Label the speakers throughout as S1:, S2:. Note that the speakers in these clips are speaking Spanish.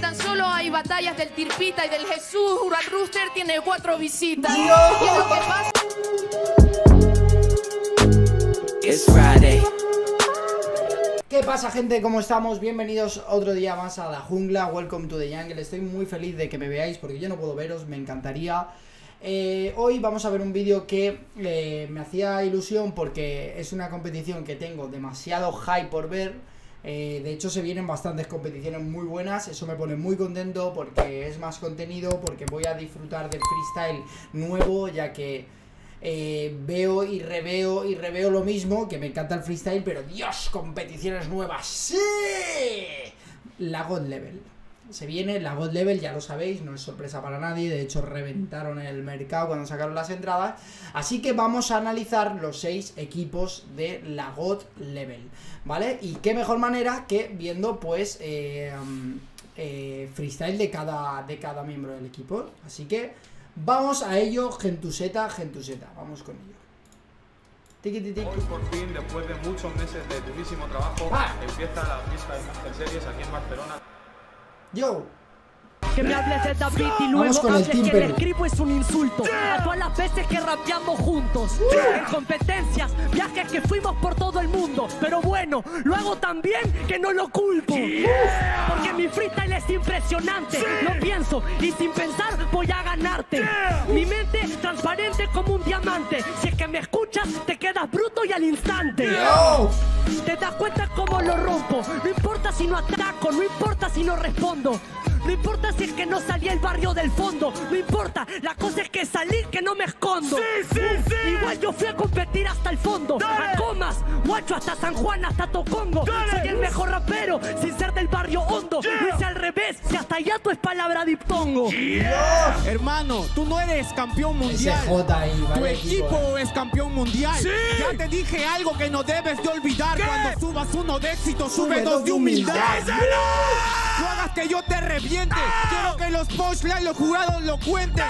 S1: Tan solo hay batallas del Tirpita y del Jesús, Uran Rooster tiene cuatro visitas. Y lo que pasa
S2: It's Friday.
S3: ¿Qué pasa gente? ¿Cómo estamos? Bienvenidos otro día más a la jungla, welcome to the jungle Estoy muy feliz de que me veáis porque yo no puedo veros, me encantaría eh, Hoy vamos a ver un vídeo que eh, me hacía ilusión porque es una competición que tengo demasiado hype por ver eh, De hecho se vienen bastantes competiciones muy buenas, eso me pone muy contento porque es más contenido Porque voy a disfrutar del freestyle nuevo ya que eh, veo y reveo y reveo lo mismo, que me encanta el freestyle, pero Dios, competiciones nuevas, ¡sí! La God Level. Se viene la God Level, ya lo sabéis, no es sorpresa para nadie, de hecho reventaron el mercado cuando sacaron las entradas, así que vamos a analizar los seis equipos de la God Level, ¿vale? Y qué mejor manera que viendo pues eh, eh, freestyle de cada, de cada miembro del equipo, así que Vamos a ello, gentuseta, gentuseta. Vamos con ello.
S4: Tiki, tiki. Hoy por fin, después de muchos meses de durísimo trabajo, ah. empieza la fiesta de Master Series aquí en Barcelona.
S3: Yo,
S5: que me hables de David y luego hables que el escribo es un insulto A todas las veces que rapeamos juntos. En competencias, viajes que fuimos por todo el mundo. Pero bueno, lo hago tan bien que no lo culpo. Porque mi freestyle es impresionante. Lo pienso y sin pensar voy a ganarte. Mi mente transparente como un diamante. Si es que me escuchas te quedas bruto y al instante. Te das cuenta cómo lo rompo. No importa si no ataco, no importa si no respondo no importa si es que no salí el barrio del fondo. No importa, la cosa es que salí, que no me escondo.
S6: Sí, sí, sí.
S5: Igual yo fui a competir hasta el fondo. A comas, guacho, hasta San Juan, hasta Tocongo. Soy el mejor rapero, sin ser del barrio hondo. No es al revés, si hasta allá tu es palabra diptongo.
S6: Hermano, tú no eres campeón mundial. tu equipo es campeón mundial. Ya te dije algo que no debes de olvidar. Cuando subas uno de éxito, sube, dos de humildad. No hagas que yo te reviente. Quiero que los punchlines, los jurados lo cuenten.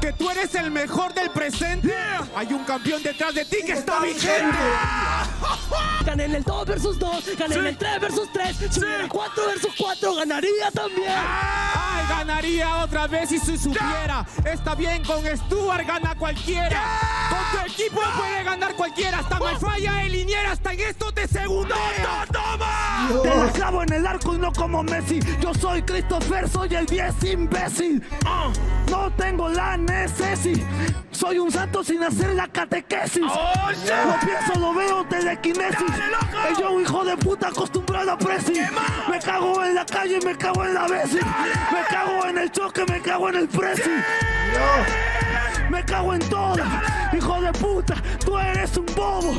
S6: Que tú eres el mejor del presente. Hay un campeón detrás de ti que está vigente.
S5: Gané en el 2 versus 2, gané en el 3 versus 3. Si hubiera 4 versus 4, ganaría también.
S6: Ay, ganaría otra vez si se supiera. Está bien, con Stuart gana cualquiera. Con tu equipo puede ganar cualquiera. Hasta me falla el liniera, hasta en esto te segundo.
S5: ¡Toma! Te la clavo en el arco y no como Messi. Yo soy Christopher, soy el 10 imbécil. Ah. No tengo la necesidad. Soy un santo sin hacer la catequesis.
S6: Oh,
S5: Lo pienso, lo veo, telequinesis. Y yo, hijo de puta, acostumbrado a presi. Me cago en la calle, me cago en la vez. Me cago en el choque, me cago en el presi. Me cago en todo, hijo de puta, tú eres un bobo.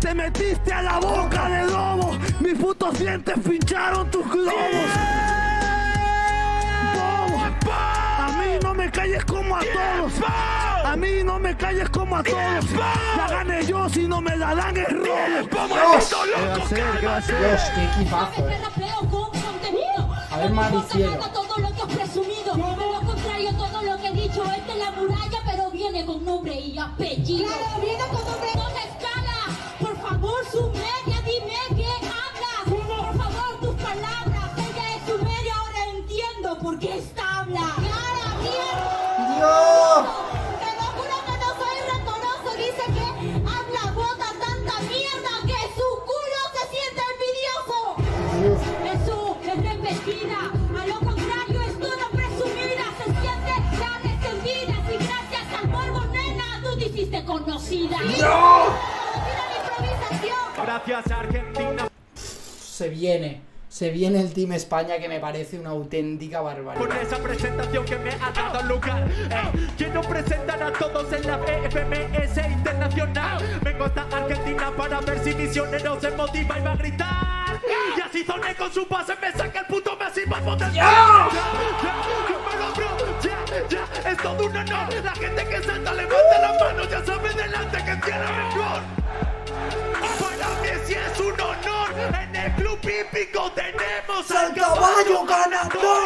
S5: Te metiste a la boca de lobo, mis putos dientes pincharon tus globos. Me calles como a todos. La gané yo, si no me la dan es robo.
S3: Dios, ¿qué va a hacer? Dios, qué equipazo. Eh. A ver, maliciero.
S7: todo lo que has presumido. De lo contrario, todo lo que he dicho es de la muralla, pero viene con nombre y apellido.
S8: Claro, viene con
S3: Se viene. Se viene el Team España que me parece una auténtica barbaridad.
S9: Con esa presentación que me ha dado lugar. quiero presentar a todos en la FMS Internacional. Vengo hasta Argentina para ver si misionero se motiva y va a gritar. Y así soné con su pase, me saca el puto Messi para poder. ¡Ya! Ya, ya, es todo un honor. La gente que salta, levanta la mano, ya sabe delante que tiene mejor. Sí es un honor. En el club hípico tenemos al caballo ganador.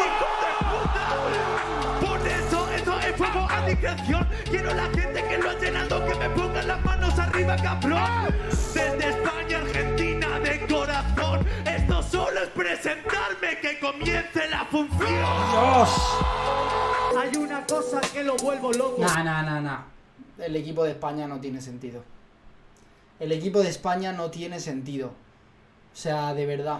S9: Por eso, eso es fuego a discreción. Quiero la gente que lo ha llenado que me ponga las manos arriba, cabrón. Desde España, Argentina, de corazón. Esto solo es presentarme que comience la función.
S3: Dios.
S9: Hay una cosa que lo vuelvo loco.
S3: Nah, nah, nah, nah. El equipo de España no tiene sentido. El equipo de España no tiene sentido. O sea, de verdad.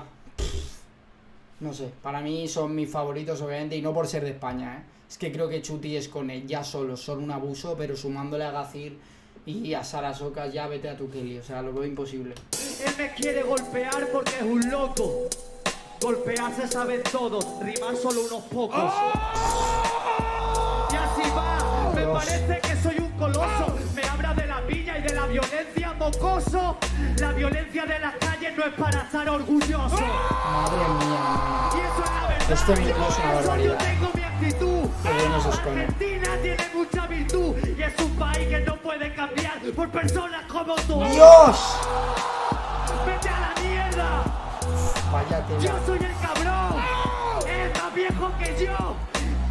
S3: No sé, para mí son mis favoritos, obviamente, y no por ser de España, ¿eh? Es que creo que Chuti es con él ya solo son un abuso, pero sumándole a Gacir y a Sarasoka ya vete a tu Kelly, o sea, lo veo imposible.
S9: Él me quiere golpear porque es un loco. Golpear se saben todos, rimar solo unos pocos. Y así va, me parece que soy un coloso. Violencia, mocoso. La violencia de las calles no es para estar orgulloso.
S3: Madre mía.
S9: Y eso es la verdad.
S3: Este vídeo es una barbaridad.
S9: Yo tengo mi actitud. Argentina tiene mucha virtud y es un país que no puede cambiar por personas como tú.
S3: ¡Dios!
S9: ¡Vete a la mierda!
S3: Vaya.
S9: Yo soy el cabrón. Es más viejo que yo.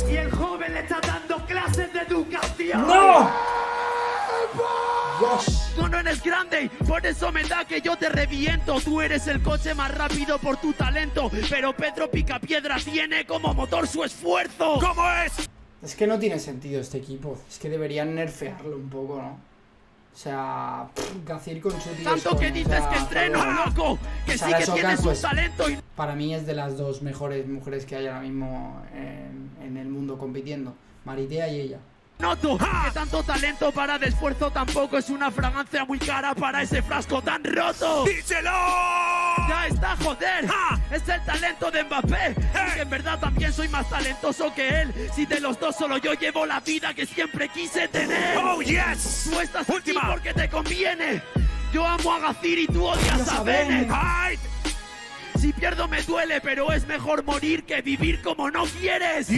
S9: Y el joven le está dando clases de educación.
S3: ¡No!
S9: Tú no eres grande, por eso me da que yo te reviento. Tú eres el coche más rápido por tu talento. Pero Pedro Picapiedra tiene como motor su esfuerzo. ¿Cómo es?
S3: Es que no tiene sentido este equipo. Es que deberían nerfearlo un poco, ¿no? O sea, Gacir con Chuti es
S9: Tanto que
S3: o
S9: dices
S3: sea,
S9: que entreno, loco. Que sí que tienes
S3: pues,
S9: un talento y
S3: Para mí es de las dos mejores mujeres que hay ahora mismo en, en el mundo compitiendo. Maritea y ella.
S9: Noto que tanto talento para de esfuerzo tampoco es una fragancia muy cara para ese frasco tan roto. ¡Díselo! Ya está, joder. Es el talento de Mbappé. Y en verdad también soy más talentoso que él. Si de los dos solo yo llevo la vida que siempre quise tener. ¡Oh, yes! Tú estás Última. aquí porque te conviene. Yo amo a Gacir y tú odias a Bennett. ¡Ay! Si pierdo me duele, pero es mejor morir que vivir como no quieres.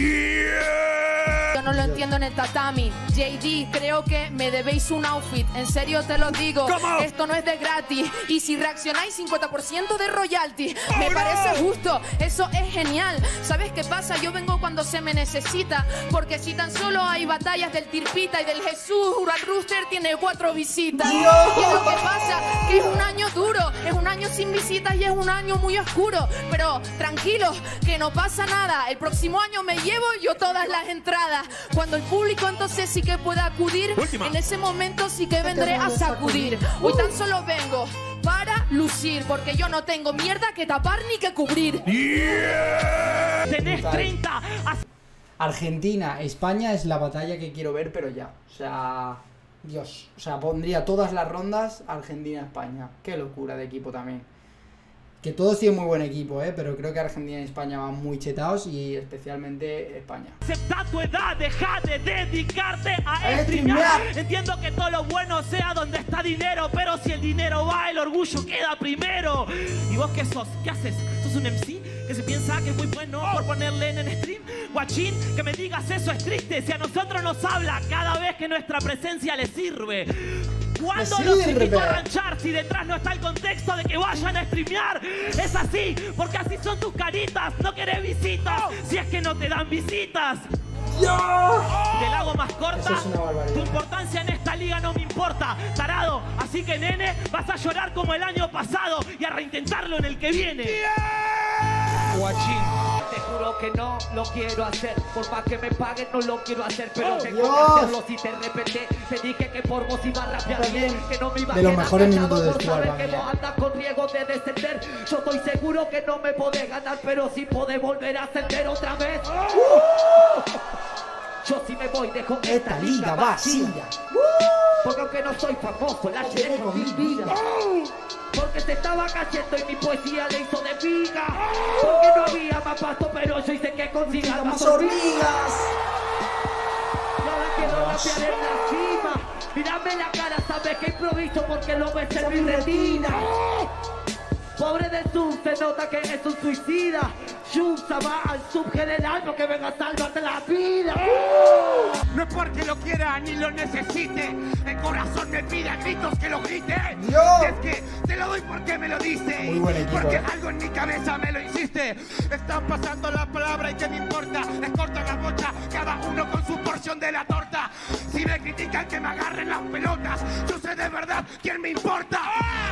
S1: No lo entiendo en el tatami. JD, creo que me debéis un outfit. En serio te lo digo.
S9: ¿Cómo?
S1: Esto no es de gratis. Y si reaccionáis, 50% de royalty. Me
S9: ¡Oh,
S1: parece
S9: no!
S1: justo. Eso es genial. ¿Sabes qué pasa? Yo vengo cuando se me necesita. Porque si tan solo hay batallas del Tirpita y del Jesús, Uran Rooster tiene cuatro visitas. Y es lo que pasa, que es un año duro. Es un año sin visitas y es un año muy oscuro. Pero tranquilos, que no pasa nada. El próximo año me llevo yo todas las entradas. Cuando el público entonces sí que pueda acudir, en ese momento sí que vendré a sacudir. Hoy tan solo vengo para lucir, porque yo no tengo mierda que tapar ni que cubrir.
S9: Tenés
S3: Brutal.
S9: 30.
S3: Argentina, España es la batalla que quiero ver, pero ya. O sea, Dios. O sea, pondría todas las rondas Argentina-España. Qué locura de equipo también. Que todos tienen muy buen equipo, ¿eh? Pero creo que Argentina y España van muy chetados y especialmente España.
S9: Acepta tu edad, deja de dedicarte a streamear. Entiendo que todo lo bueno sea donde está dinero, pero si el dinero va, el orgullo queda primero. ¿Y vos qué sos? ¿Qué haces? ¿Sos un MC que se piensa que es muy bueno por ponerle en el stream? Guachín, que me digas eso es triste. Si a nosotros nos habla cada vez que nuestra presencia le sirve. ¿Cuándo
S3: Le
S9: los invito a ranchar si detrás no está el contexto de que vayan a streamear? Es así, porque así son tus caritas. No querés visitas, si es que no te dan visitas. Te la hago más corta.
S3: Es.
S9: Tu importancia en esta liga no me importa, tarado. Así que, nene, vas a llorar como el año pasado y a reintentarlo en el que viene.
S6: Guachín.
S8: Juro que no lo quiero hacer, por más que me paguen no lo quiero hacer, pero tengo
S3: Dios.
S8: que hacerlo si te repente te dije que por vos iba a rapear bien, que no me iba
S3: De
S8: a
S3: los
S8: quedar
S3: mejores minutos de Stuart
S8: saber que vos andas con riesgo de descender. Yo estoy seguro que no me podés ganar, pero sí podés volver a ascender otra vez. Yo sí me voy, dejo que
S3: Esta liga vacía.
S8: porque aunque no soy famoso, la llené con mi vida. Porque se estaba cayendo y mi poesía le hizo de viga. Porque no había más pasto, pero yo hice que consiga ¡Más
S3: hormigas!
S8: Y ahora quiero rapear en la cima. Mírame la cara, sabes que improviso porque lo ves en mi retina. Pobre del sub, se nota que es un suicida. Yusa va al subgeneral porque venga a salvarte la vida.
S6: No es porque lo quiera ni lo necesite. El corazón me pide a gritos que lo grite.
S3: Dios.
S6: Y es que te lo doy porque me lo dice.
S3: Muy buen equipo,
S6: Porque
S3: eh.
S6: algo en mi cabeza me lo insiste. Están pasando la palabra y qué me importa. Les corto la bocha, cada uno con su porción de la torta. Si me critican que me agarren las pelotas, yo sé de verdad quién me importa.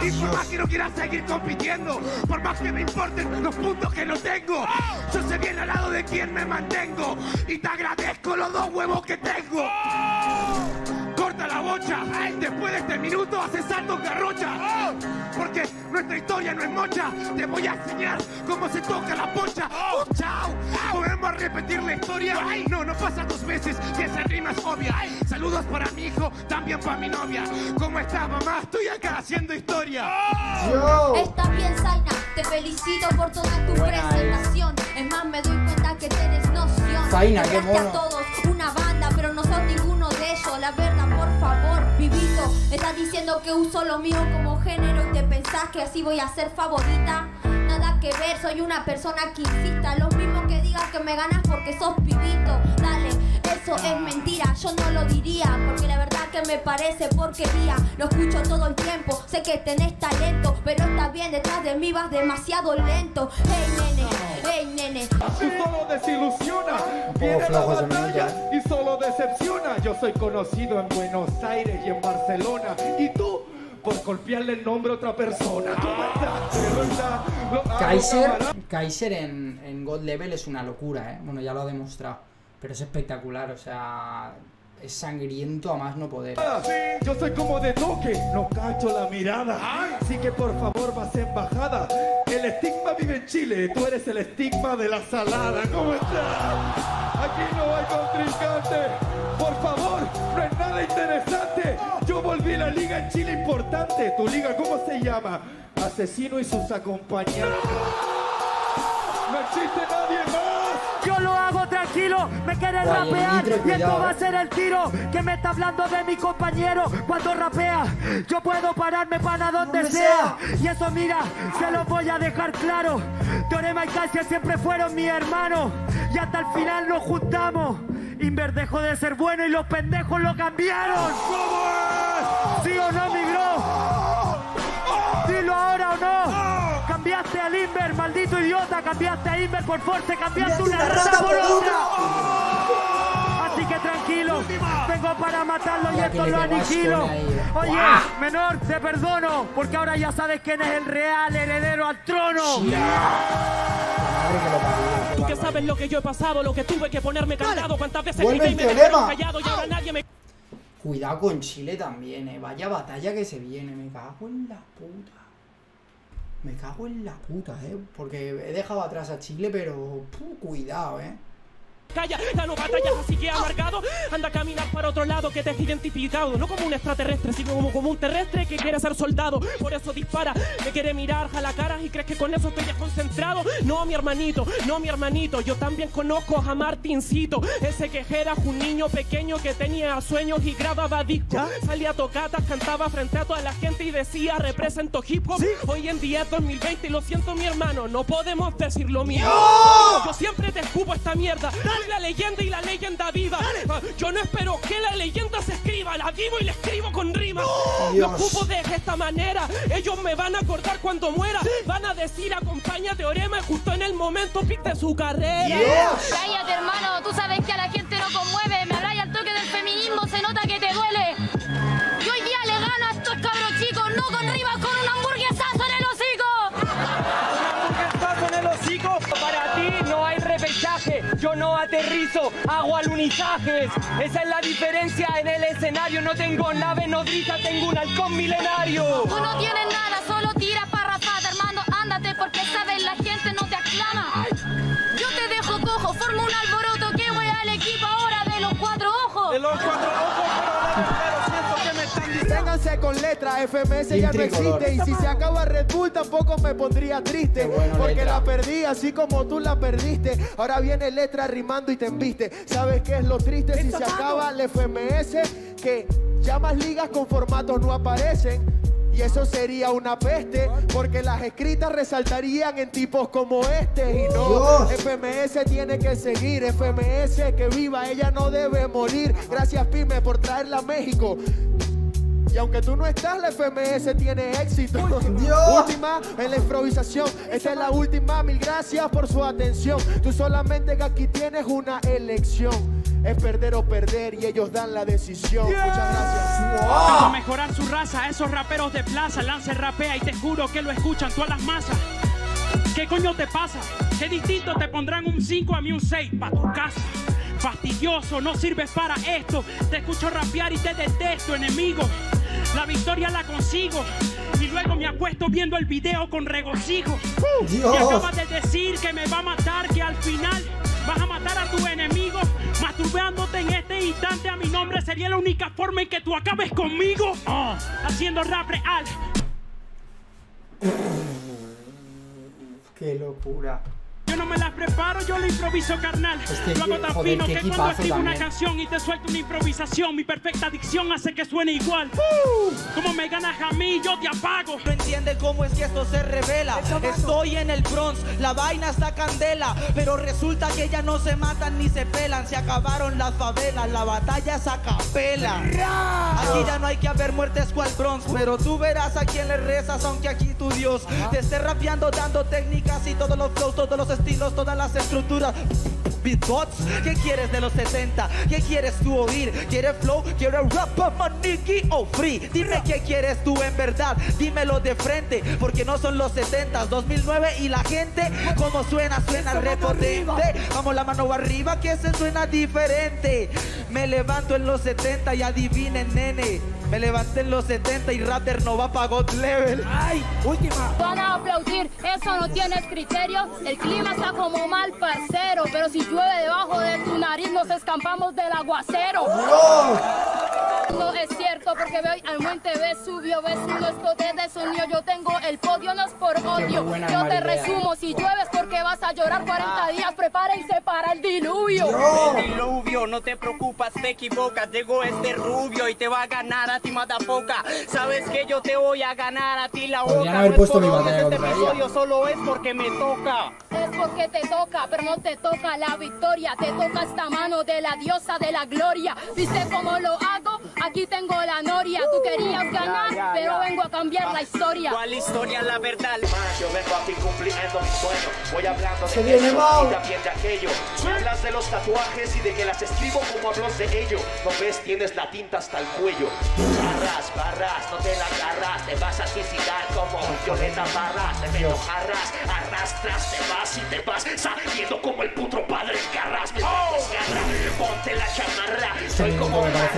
S10: Y por más que no quiera seguir compitiendo, por más que me importen los puntos que no tengo, yo sé bien al lado de quien me mantengo y te agradezco los dos huevos que tengo. Corta la bocha, después de este minuto hace salto garrocha. Porque nuestra historia no es mocha, te voy a enseñar cómo se toca la pocha. ¡Oh, chao! ¿Podemos repetir la historia? No, no pasa dos veces y esa rima es obvia. Saludos para mi hijo, también para mi novia. ¿Cómo estás, mamá? Estoy acá haciendo historia.
S11: Está bien, Zaina, te felicito por toda tu presentación. Es más, me doy cuenta que tienes noción.
S3: Zaina, qué mono.
S11: a todos una La verdad, por favor, vivito. Estás diciendo que uso lo mío como género y te pensás que así voy a ser favorita. Nada que ver, soy una persona que insista. Lo mismo que digas que me ganas porque sos pibito. Dale, eso es mentira, yo no lo diría. Porque la verdad que me parece porquería. Lo escucho todo el tiempo, sé que tenés talento. Pero está bien, detrás de mí vas demasiado lento. Hey nene, hey nene.
S10: Tú solo desilusiona, viene la batalla y solo decepciona. Yo soy conocido en Buenos Aires y en Barcelona. Y tú por golpearle el nombre a otra persona.
S3: Kaiser, Kaiser en, en God Level es una locura, ¿eh? Bueno, ya lo ha demostrado. Pero es espectacular, o sea, es sangriento a más no poder.
S10: Yo soy como de toque, no cacho la mirada. Así que por favor, vas embajada. El estigma vive en Chile, tú eres el estigma de la salada. ¿Cómo estás? Aquí no hay contrincante. Por favor, Yo volví a la liga en Chile importante. ¿Tu liga cómo se llama? Asesino y sus acompañantes. No existe nadie más.
S12: Yo lo hago tranquilo, me
S3: Guay, el
S12: rapear y esto va a ser el tiro que me está hablando de mi compañero cuando rapea. Yo puedo pararme para donde
S3: Donde
S12: sea. y eso mira, se lo voy a dejar claro. Teorema y Casia siempre fueron mi hermano y hasta el final nos juntamos. Inver dejó de ser bueno y los pendejos lo cambiaron. ¿Sí o no, mi bro? Dilo ahora o no. Cambiaste al Inver, maldito idiota. Cambiaste a Inver por Force. Cambiaste una rata por otra. Así que tranquilo. Vengo para matarlo y esto lo aniquilo. Oye, menor, te perdono. Porque ahora ya sabes quién es el real heredero al trono.
S8: Tú que sabes lo que yo he pasado, lo que tuve que ponerme cantado, cuántas veces grité y me dejaron callado y ahora nadie me
S3: Cuidado con Chile también, eh. Vaya batalla que se viene. Me cago en la puta. Me cago en la puta, eh. Porque he dejado atrás a Chile, pero. cuidado, eh.
S8: Calla, gano batallas así que amargado, anda a caminar para otro lado que te has identificado, no como un extraterrestre, sino como, como un terrestre que quiere ser soldado, por eso dispara, me quiere mirar, jala caras y crees que con eso estoy desconcentrado, no mi hermanito, no mi hermanito, yo también conozco a Martincito, ese quejera un niño pequeño que tenía sueños y grababa discos, salía a tocatas, cantaba frente a toda la gente y decía represento hip hop, hoy en día es 2020 y lo siento mi hermano, no podemos decir lo mismo, yo siempre te escupo esta mierda, soy la leyenda y la leyenda viva. Ah, Yo no espero que la leyenda se escriba, la vivo y la escribo con rima. Lo
S3: Dios.
S8: escupo de esta manera, ellos me van a acordar cuando muera. Van a decir acompaña teorema y justo en el momento piste su carrera.
S13: Cállate, hermano, tú sabes que a la gente no conmueve. Me habláis al toque del feminismo, se nota que te duele. Yo hoy día le gano a estos cabros chicos, no con rimas, con un hamburguesazo
S12: aterrizo, hago alunizajes. Esa es la diferencia en el escenario. No tengo nave nodriza, tengo un halcón milenario.
S13: Tú no tienes nada, solo tiras parrafada, hermano, ándate porque sabes la gente no te aclama.
S14: Con letra, FMS ya no existe y si se acaba Red Bull tampoco me pondría triste
S3: bueno,
S14: porque
S3: letra.
S14: la perdí así como tú la perdiste. Ahora viene letra rimando y te embiste. ¿Sabes qué es lo triste si se acaba el FMS? Que ya más ligas con formatos no aparecen. Y eso sería una peste, porque las escritas resaltarían en tipos como este. Y no,
S3: Dios.
S14: FMS tiene que seguir, FMS que viva, ella no debe morir. Gracias Pyme por traerla a México. Y aunque tú no estás, la FMS tiene éxito.
S3: Dios.
S14: Última en la improvisación. Esta es la última. Mil gracias por su atención. Tú solamente que aquí tienes una elección. Es perder o perder y ellos dan la decisión. Muchas gracias.
S15: Wow. mejorar su raza, esos raperos de plaza, lance rapea y te juro que lo escuchan todas las masas. ¿Qué coño te pasa? ¿Qué distinto te pondrán un 5 a mí un 6 para tu casa? Fastidioso, no sirves para esto. Te escucho rapear y te detesto, enemigo. La victoria la consigo. Y luego me acuesto viendo el video con regocijo. Y acabas de decir que me va a matar, que al final vas a matar a tu enemigo. Masturbándote en este instante a mi nombre sería la única forma en que tú acabes conmigo. Ah, haciendo rap real.
S3: Qué locura.
S15: Yo no me las preparo, yo lo improviso carnal. lo hago tan fino que cuando escribo una canción y te suelto una improvisación, mi perfecta dicción hace que suene igual. Uh, como me ganas a mí, yo te apago.
S16: No entiende cómo es que esto se revela. Estoy en el Bronx, la vaina está candela. Pero resulta que ya no se matan ni se pelan. Se acabaron las favelas, la batalla es a capela. Aquí ya no hay que haber muertes cual Bronx. Pero tú verás a quién le rezas, aunque aquí tu Dios te esté rapeando, dando técnicas y todos los flows, todos los todas las estructuras. Beatbox, ¿qué quieres de los 70? ¿Qué quieres tú oír? ¿Quieres flow? ¿Quieres rap, maniki o free? Dime qué quieres tú en verdad, dímelo de frente, porque no son los 70, 2009 y la gente, como suena, suena repotente. Vamos la mano arriba que se suena diferente. Me levanto en los 70 y adivinen, nene. Me levanté en los 70 y Rapper no va para God Level. ¡Ay! Última.
S17: Van a aplaudir, eso no tiene criterio. El clima está como mal parcero. Pero si llueve debajo de tu nariz, nos escampamos del aguacero. No es cierto porque veo al Monte Vesubio, ves uno escote de sonido, yo tengo el podio, no es por odio. Yo te resumo, si llueves porque vas a llorar 40 días, prepárense para el diluvio.
S18: El diluvio, no te preocupas, te equivocas, llegó este rubio y te va a ganar a ti mata poca. Sabes que yo te voy a ganar a ti la boca.
S3: haber puesto mi
S18: este episodio solo es porque me toca.
S17: Es porque te toca, pero no te toca la victoria, te toca esta mano de la diosa de la gloria. ¿Viste cómo lo hago? Aquí tengo la noria. Tú querías ganar, pero vengo a cambiar la historia.
S18: ¿Cuál historia? La verdad. Yo vengo aquí cumpliendo mi sueño. Voy hablando
S3: de eso
S18: y también de aquello. Me hablas de los tatuajes y de que las escribo como hablas de ello. No ves, tienes la tinta hasta el cuello. Barras, barras, no te la agarras. Te vas a suicidar como Violeta Barras. Te meto jarras, arrastras, te vas y te vas saliendo como el putro padre Carras. Me oh. ponte la chamarra. Soy como una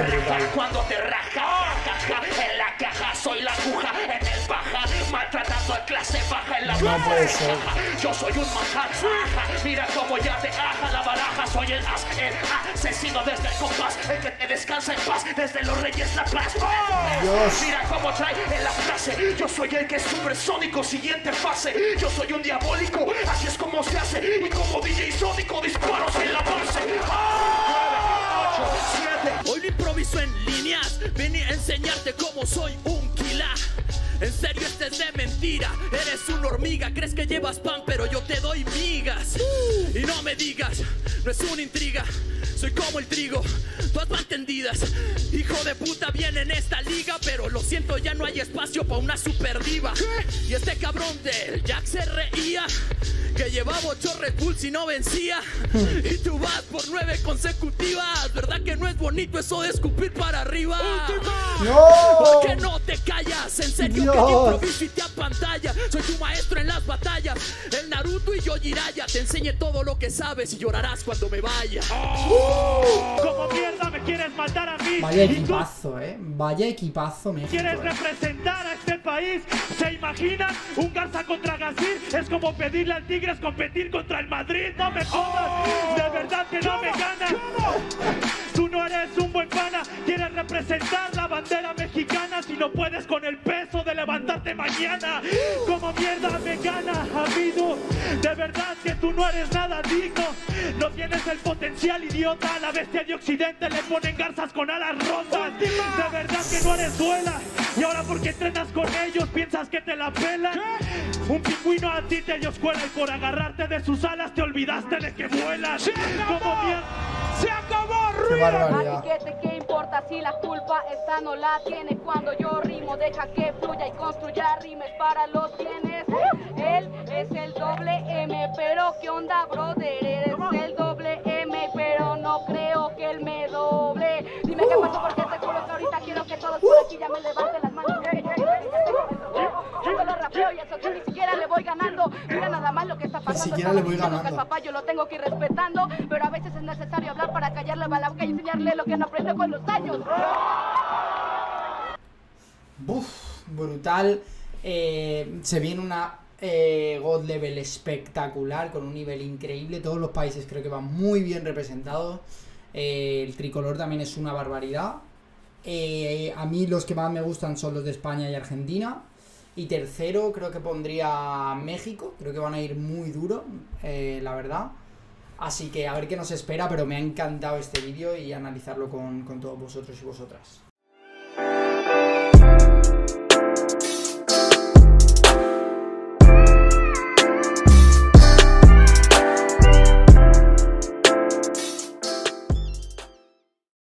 S18: cuando te raja, en la caja. Soy la aguja en el baja, maltratando a clase baja en la no Yo soy un manjar, mira cómo ya te aja la baraja, soy el as, el asesino desde el compás, el que te descansa en paz, desde los reyes la paz. Mira cómo trae en la frase, yo soy el que es supersónico, siguiente fase, yo soy un diabólico, así es como se hace, y como DJ Sónico disparos en la base.
S19: Improviso en líneas, vení a enseñarte cómo soy un kila. En serio, este es de mentira. Eres una hormiga, crees que llevas pan, pero yo te doy migas. Y no me digas, no es una intriga. Soy como el trigo, todas van tendidas. Hijo de puta viene en esta liga, pero lo siento, ya no hay espacio para una super diva. Y este cabrón del Jack se reía que llevaba ocho Red Bull si no vencía. Y tú vas por nueve consecutivas. ¿Verdad que no es bonito eso de escupir para arriba?
S3: ¡No!
S19: ¿Por qué no te callas? En serio que improviso y te pantalla. Soy tu maestro en las batallas. El Naruto y yo Jiraya. Te enseñé todo lo que sabes y llorarás cuando me vaya.
S15: ¡Oh! Como mierda quieres matar a mí.
S3: Vaya equipazo, eh. Vaya equipazo, me
S15: ¿Quieres
S3: eh.
S15: representar a este país? ¿Se imaginan? Un Garza contra Gasir es como pedirle al tigre competir contra el Madrid, no me jodas, de verdad que no me ganas. Tú no eres un buen pana, quieres representar la bandera mexicana si no puedes con el peso de levantarte mañana. Como mierda me gana, amigo, de verdad que tú no eres nada digno, no tienes el potencial idiota, a la bestia de Occidente le ponen garzas con alas rondas. De verdad que no eres duela, y ahora porque entrenas con ellos piensas que te la pelan. Un pingüino a ti te dio escuela y por agarrarte de sus alas te olvidaste de que vuelas. ¡Se acabó! Qué barbaridad.
S17: Así que, ¿qué importa si la culpa esta no la tiene? Cuando yo rimo, deja que fluya y construya rimes para los bienes. Él es el doble M, pero ¿qué onda, brother? Eres el doble M, pero no creo que él me doble. Dime qué pasó porque este te juro que ahorita quiero que todos por aquí ya me levanten las manos creo y a Soto ni
S3: siquiera le voy ganando.
S17: Mira nada más lo que está pasando. Ni siquiera le voy ganando. papá yo lo tengo que ir respetando, pero a veces es necesario hablar para callarle la boca y enseñarle lo que no aprendió con los años.
S3: Buf, brutal. Eh, se viene una eh, God Level espectacular, con un nivel increíble. Todos los países creo que van muy bien representados. Eh, el tricolor también es una barbaridad. Eh, a mí los que más me gustan son los de España y Argentina. Y tercero creo que pondría México. Creo que van a ir muy duro, la verdad. Así que a ver qué nos espera, pero me ha encantado este vídeo y analizarlo con todos vosotros y vosotras.